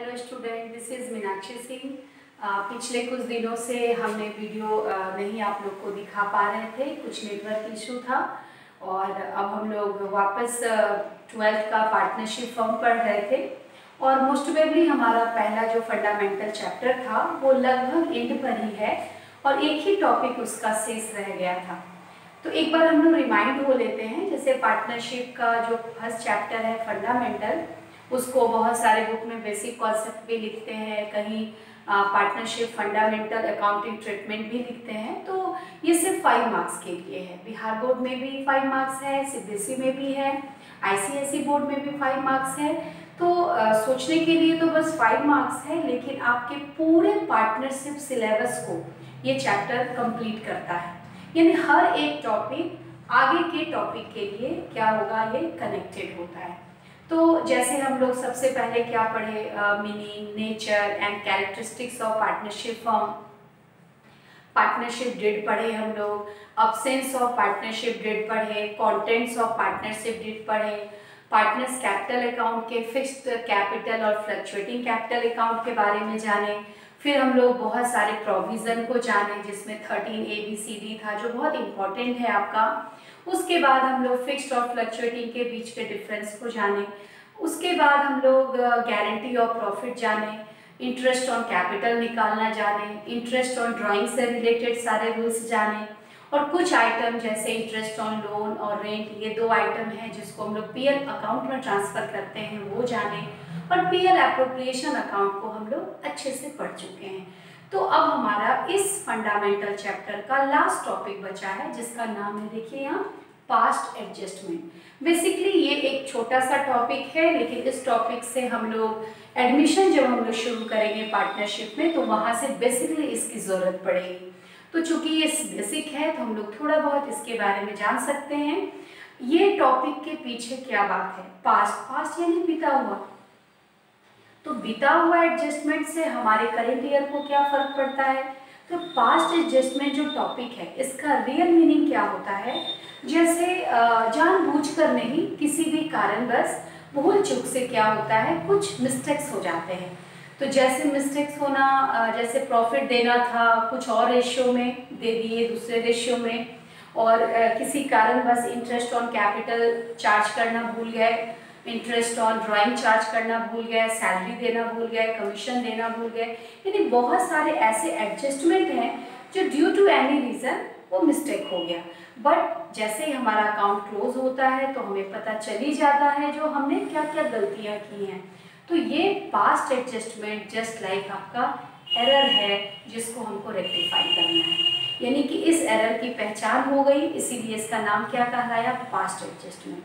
Hello student this is Meenakshi Singh पिछले कुछ दिनों से हमने वीडियो uh, नहीं आप लोग को दिखा पा रहे थे। कुछ नेटवर्क इशू था। और अब हम लोग वापस ट्वेल्थ uh, का पार्टनरशिप फॉर्म पढ़ रहे थे। और मोस्ट प्रोबेबली हमारा पहला जो फंडामेंटल चैप्टर था वो लगभग एंड पर ही है। और एक ही टॉपिक उसका शेष रह गया था। तो एक बार हम लोग रिमाइंड हो लेते हैं जैसे पार्टनरशिप का जो फ़र्स्ट चैप्टर है फंडामेंटल उसको बहुत सारे बुक में बेसिक कॉन्सेप्ट भी लिखते हैं कहीं पार्टनरशिप फंडामेंटल अकाउंटिंग ट्रीटमेंट भी लिखते हैं तो ये सिर्फ़ फाइव मार्क्स के लिए है। बिहार बोर्ड में भी फाइव मार्क्स है सीबीएसई में भी है आईसीएसई बोर्ड में भी फाइव मार्क्स है तो आ, सोचने के लिए तो बस फाइव मार्क्स है लेकिन आपके पूरे पार्टनरशिप सिलेबस को ये चैप्टर कंप्लीट करता है। यानी हर एक टॉपिक आगे के टॉपिक के लिए क्या होगा ये कनेक्टेड होता है। तो जैसे हम लोग सबसे पहले क्या पढ़े meaning nature and characteristics of partnership firm partnership deed पढ़े हम लोग। अब्सेंस ऑफ़ पार्टनरशिप डेट पढ़े। कंटेंट्स ऑफ़ पार्टनरशिप डेट पढ़े। पार्टनर्स कैपिटल अकाउंट के फिक्स्ड कैपिटल और फ्लक्चुएटिंग कैपिटल अकाउंट के बारे में जाने। फिर हम लोग बहुत सारे प्रोविज़न को जाने, जिसमें thirteen A B C D था, जो बहुत इम्पोर्टेंट है आपका। उसके बाद हम लोग फिक्स्ड और फ्लक्चुएटिंग के बीच के डिफरेंस को जाने। उसके बाद हम लोग गारंटी ऑफ़ प्रॉफिट जाने इंटरेस्ट ऑन कैपिटल निकालना जाने इंटरेस्ट ऑन ड्राइंग से रिलेटेड सारे रूल्स जाने, और कुछ आइटम जैसे इंटरेस्ट ऑन लोन और रेंट ये दो आइटम हैं जिसको हम लोग पीएल अकाउंट में ट्रांसफ़र करते हैं, वो जाने, और पीएल एप्रोप्रिएशन अकाउंट को हम लोग अच्छे से पढ़ चुके हैं। तो अब हमारा इस फंडामेंटल चैप्टर का लास्ट टॉपिक बचा है, जिसका नाम है, देखिए यहाँ पास्ट एडजस्टमेंट बेसिकली ये एक छोटा सा टॉपिक है, लेकिन इस टॉपिक से हम लोग एडमिशन जब हम लोग शुरू करेंगे पार्टनरशिप में तो वहाँ से बेसिकली इसकी ज़रूरत पड़ेगी। तो चूँकि ये बेसिक है तो हम लोग थोड़ा बहुत इसके बारे में जान सकते हैं। ये टॉपिक के पीछे क्या बात है? पास्ट पास्ट यानी बीता हुआ। तो बीता हुआ एडजस्टमेंट से हमारे करेंट ईयर को क्या फ़र्क पड़ता है? तो पास्ट एडजस्टमेंट जो टॉपिक है, इसका रियल मीनिंग क्या होता है? जैसे जानबूझकर नहीं, किसी भी कारणवश भूल चूक से क्या होता है, कुछ मिस्टेक्स हो जाते हैं। तो जैसे मिस्टेक्स होना जैसे प्रॉफिट देना था, कुछ और रेशियो में दे दिए, दूसरे रेशियो में, और किसी कारण बस इंटरेस्ट ऑन कैपिटल चार्ज करना भूल गए इंटरेस्ट ऑन ड्राइंग चार्ज करना भूल गए सैलरी देना भूल गए कमीशन देना भूल गए, यानी बहुत सारे ऐसे एडजस्टमेंट हैं जो ड्यू टू एनी रीज़न वो मिस्टेक हो गया। बट जैसे ही हमारा अकाउंट क्लोज होता है तो हमें पता चली जाता है जो हमने क्या क्या गलतियाँ की हैं। तो ये पास्ट एडजस्टमेंट जस्ट लाइक आपका एरर है, जिसको हमको रेक्टिफाई करना है। यानी कि इस एरर की पहचान हो गई, इसीलिए इसका नाम क्या कहलाया? पास्ट एडजस्टमेंट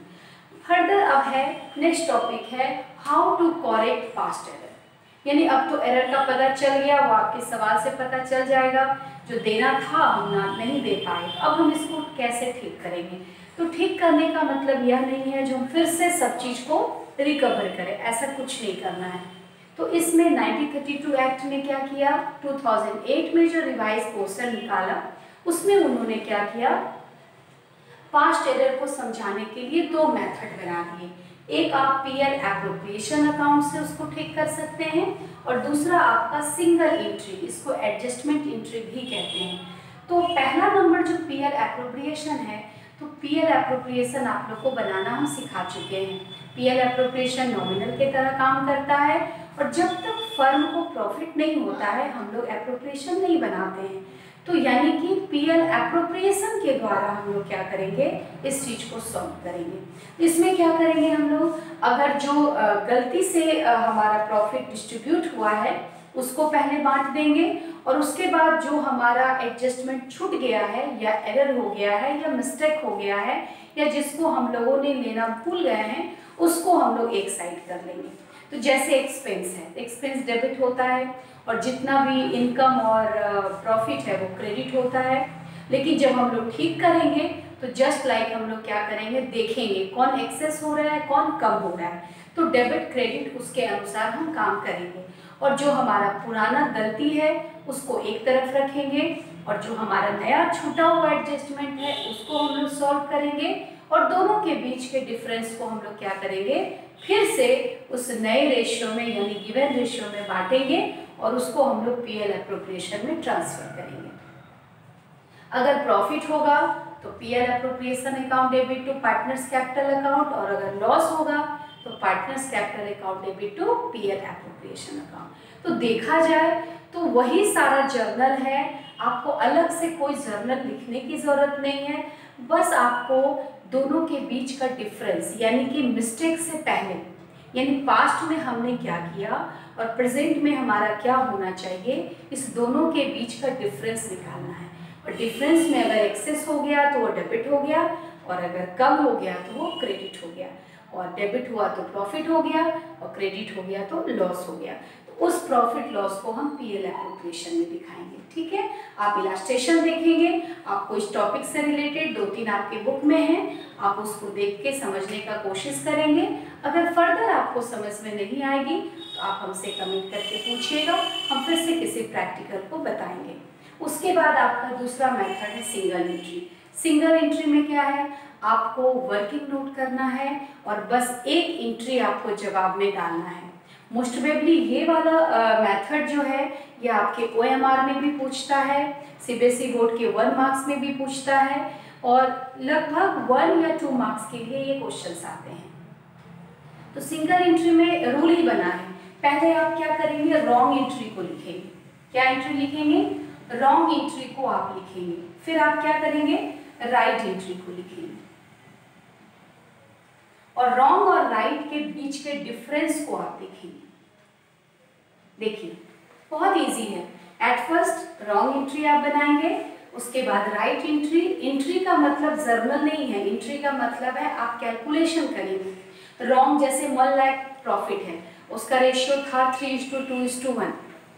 फर्दर अब है नेक्स्ट टॉपिक है how to correct past error यानी अब तो एरर का पता चल गया, वो आपके सवाल से पता चल जाएगा। जो देना था हम ना नहीं दे पाए। अब हम इसको कैसे ठीक करेंगे? तो ठीक करने का मतलब यह नहीं है जो हम फिर से सब चीज़ को रिकवर करें। ऐसा कुछ नहीं करना है। तो इसमें 1932 एक्ट ने क्या किया? 2008 में जो रिवाइज पोस्टर निकाला, उसमें उन्होंने क्या किया? पास्ट एरर को समझाने के लिए दो मेथड बना दिए। एक आप पीएल एप्रोप्रिएशन अकाउंट से उसको ठीक कर सकते हैं और दूसरा आपका सिंगल एंट्री इसको एडजस्टमेंट एंट्री भी कहते हैं। तो पहला नंबर जो पीएल एप्रोप्रिएशन है तो पीएल एप्रोप्रिएशन आप लोग को बनाना हम सिखा चुके हैं। पीएल एप्रोप्रिएशन नॉमिनल के तरह काम करता है और जब तक फर्म को प्रॉफिट नहीं होता है, हम लोग एप्रोप्रिएशन नहीं बनाते हैं। तो यानी कि पीएल एप्रोप्रिएशन के द्वारा हम लोग क्या करेंगे? इस चीज़ को सॉल्व करेंगे। इसमें क्या करेंगे हम लोग? अगर जो गलती से हमारा प्रॉफिट डिस्ट्रीब्यूट हुआ है, उसको पहले बांट देंगे और उसके बाद जो हमारा एडजस्टमेंट छूट गया है, या एरर हो गया है, या मिस्टेक हो गया है, या जिसको हम लोगों ने लेना भूल गए हैं, उसको हम लोग एक साइड कर लेंगे। तो जैसे एक्सपेंस है एक्सपेंस डेबिट होता है और जितना भी इनकम और प्रॉफिट है वो क्रेडिट होता है। लेकिन जब हम लोग ठीक करेंगे तो जस्ट लाइक हम लोग क्या करेंगे, देखेंगे कौन एक्सेस हो रहा है, कौन कम हो रहा है। तो डेबिट क्रेडिट उसके अनुसार हम काम करेंगे। और जो हमारा पुराना गलती है, उसको एक तरफ़ रखेंगे। और जो हमारा नया छूटा हुआ एडजस्टमेंट है, उसको हम लोग सॉल्व करेंगे। और दोनों के बीच के डिफरेंस को हम लोग क्या करेंगे फिर से उस नए रेशियो में, यानी गिवन रेशियो में बांटेंगे और उसको हम लोग पी एल अप्रोप्रिएशन में ट्रांसफ़र करेंगे। अगर प्रॉफिट होगा तो P L appropriation account debit to partners capital account और अगर लॉस होगा तो partners capital account debit to P L appropriation account तो देखा जाए तो वही सारा जर्नल है। आपको अलग से कोई जर्नल लिखने की ज़रूरत नहीं है। बस आपको दोनों के बीच का डिफरेंस यानी कि मिस्टेक से पहले, यानी पास्ट में हमने क्या किया और प्रेजेंट में हमारा क्या होना चाहिए, इस दोनों के बीच का डिफरेंस निकालना है। और डिफरेंस में अगर एक्सेस हो गया तो वो डेबिट हो गया और अगर कम हो गया तो वो क्रेडिट हो गया। और डेबिट हुआ तो प्रॉफिट हो गया और क्रेडिट हो गया तो लॉस हो गया। उस प्रॉफिट लॉस को हम पी एल एप्रोप्रिएशन में दिखाएँगे, ठीक है? आप इलास्ट्रेशन देखेंगे, आपको इस टॉपिक से रिलेटेड दो तीन आपके बुक में हैं, आप उसको देख के समझने का कोशिश करेंगे। अगर फर्दर आपको समझ में नहीं आएगी तो आप हमसे कमेंट करके पूछिएगा, हम फिर से किसी प्रैक्टिकल को बताएँगे। उसके बाद आपका दूसरा मेथड है सिंगल एंट्री सिंगल एंट्री में क्या है? आपको वर्किंग नोट करना है और बस एक एंट्री आपको जवाब में डालना है। मोस्ट प्रोबेबली ये वाला मेथड जो है, ये आपके ओएमआर में भी पूछता है सीबीएसई बोर्ड के वन मार्क्स में भी पूछता है, और लगभग वन या टू मार्क्स के लिए ये क्वेश्चंस आते हैं। तो सिंगल एंट्री में रूल ही बना है। पहले आप क्या करेंगे? रॉन्ग एंट्री को लिखेंगे। क्या एंट्री लिखेंगे? रॉन्ग एंट्री को आप लिखेंगे। फिर आप क्या करेंगे? राइट right एंट्री को लिखेंगे। और रॉन्ग और राइट के बीच के डिफरेंस को आप देखेंगे देखिए, बहुत इजी है। एट फ़र्स्ट रॉन्ग एंट्री आप बनाएँगे, उसके बाद राइट एंट्री एंट्री का मतलब जर्नल नहीं है एंट्री का मतलब है आप कैलकुलेशन करेंगे। रॉन्ग जैसे वन लाख प्रॉफिट है। उसका रेशियो था three is to two two is to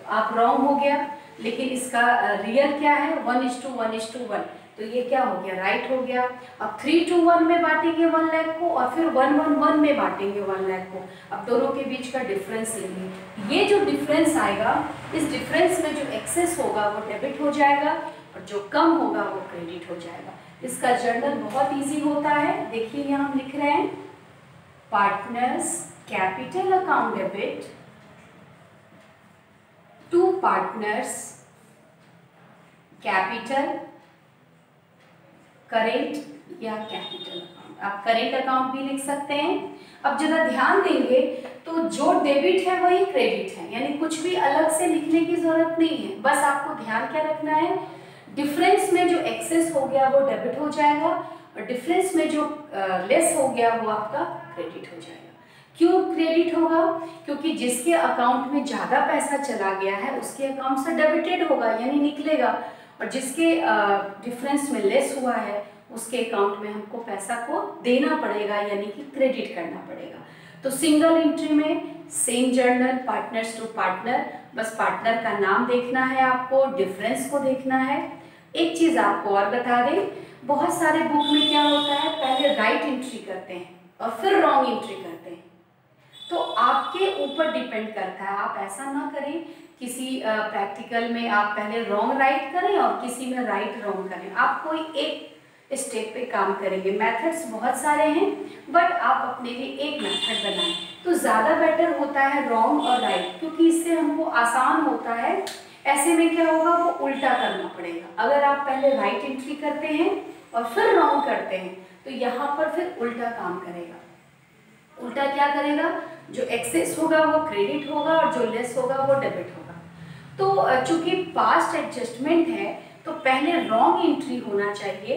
one wrong हो गया, लेकिन इसका रियल क्या है? One is to one is to one तो ये क्या हो गया? राइट हो गया। अब थ्री टू वन में बांटेंगे वन लैख को और फिर वन वन वन में बांटेंगे वन लैख को। अब दोनों के बीच का डिफरेंस लेंगे। ये जो डिफरेंस आएगा, इस डिफरेंस में जो एक्सेस होगा, वो डेबिट हो जाएगा और जो कम होगा, वो क्रेडिट हो जाएगा। इसका जर्नल बहुत ईजी होता है। देखिए यहाँ हम लिख रहे हैं partners capital account debit to partners capital current या कैपिटल अकाउंट। आप करेंट अकाउंट भी लिख सकते हैं। अब जरा ध्यान देंगे तो जो डेबिट है वही क्रेडिट है। यानी कुछ भी अलग से लिखने की ज़रूरत नहीं है। बस आपको ध्यान क्या रखना है डिफरेंस में जो एक्सेस हो गया वो डेबिट हो जाएगा और डिफरेंस में जो लेस हो गया वो आपका क्रेडिट हो जाएगा। क्यों क्रेडिट होगा? क्योंकि जिसके अकाउंट में ज़्यादा पैसा चला गया है, उसके अकाउंट से डेबिटेड होगा, यानी निकलेगा। और जिसके डिफरेंस में लेस हुआ है, उसके अकाउंट में हमको पैसा को देना पड़ेगा, यानी कि क्रेडिट करना पड़ेगा। तो सिंगल एंट्री में same journal partners to partner बस पार्टनर का नाम देखना है आपको डिफरेंस को देखना है। एक चीज़ आपको और बता दें, बहुत सारे बुक में क्या होता है, पहले राइट एंट्री करते हैं और फिर रॉन्ग एंट्री करते हैं। तो आपके ऊपर डिपेंड करता है, आप ऐसा ना करें किसी प्रैक्टिकल में आप पहले रॉन्ग राइट करें और किसी में राइट रॉन्ग करें। आप कोई एक स्टेप पे काम करेंगे। मेथड्स बहुत सारे हैं बट आप अपने लिए एक मेथड बनाएँ। तो ज़्यादा बेटर होता है रॉन्ग और राइट क्योंकि इससे हमको आसान होता है। ऐसे में क्या होगा, वो उल्टा करना पड़ेगा। अगर आप पहले राइट एंट्री करते हैं और फिर रॉन्ग करते हैं तो यहाँ पर फिर उल्टा काम करेगा। उल्टा क्या करेगा? जो एक्सेस होगा वो क्रेडिट होगा और जो लेस होगा वो डेबिट होगा। तो चूँकि पास्ट एडजस्टमेंट है तो पहले रॉन्ग एंट्री होना चाहिए।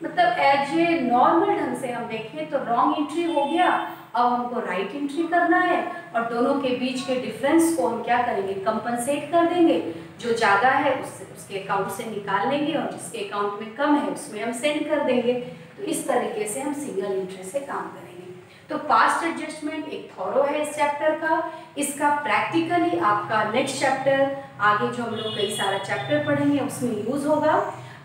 मतलब एज ए नॉर्मल ढंग से हम देखें तो रॉन्ग एंट्री हो गया, अब हमको राइट एंट्री करना है और दोनों के बीच के डिफरेंस को हम क्या करेंगे? कंपनसेट कर देंगे। जो ज़्यादा है, उससे, उसके अकाउंट से निकाल लेंगे और जिसके अकाउंट में कम है, उसमें हम सेंड कर देंगे। तो इस तरीके से हम सिंगल एंट्री से काम करेंगे। तो पास्ट एडजस्टमेंट एक थॉरो है इस चैप्टर का। इसका प्रैक्टिकली आपका नेक्स्ट चैप्टर आगे जो हम लोग कई सारा चैप्टर पढ़ेंगे, उसमें यूज़ होगा।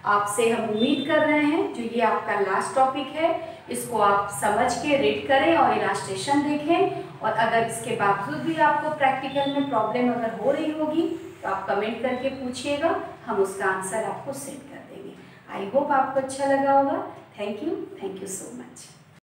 आपसे हम उम्मीद कर रहे हैं, जो ये आपका लास्ट टॉपिक है, इसको आप समझ के रीड करें और इलास्ट्रेशन देखें। और अगर इसके बावजूद भी आपको प्रैक्टिकल में प्रॉब्लम अगर हो रही होगी तो आप कमेंट करके पूछिएगा, हम उसका आंसर आपको सेंड कर देंगे। आई होप आपको अच्छा लगा होगा। Thank you thank you so much